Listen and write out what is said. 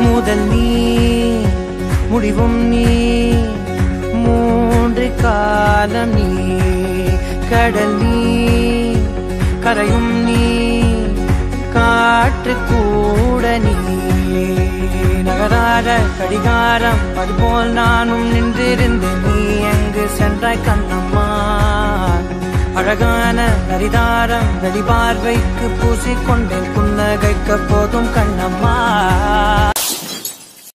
முதல் நீ முடிவும் நீ மூன்று காலம் நீ கடல் நீ கரையும் நீ காற்று கூட நீ. நகராத கடிகாரம் அதுபோல் நானும் நின்றிருந்து நீ எங்கு சென்றாய் கண்ணம்மா? அழகான நரிதாரம் வெளிபார்வைக்கு பூசிக்கொண்டேன். புன்னகைக்க போதும் கண்ணம்மா.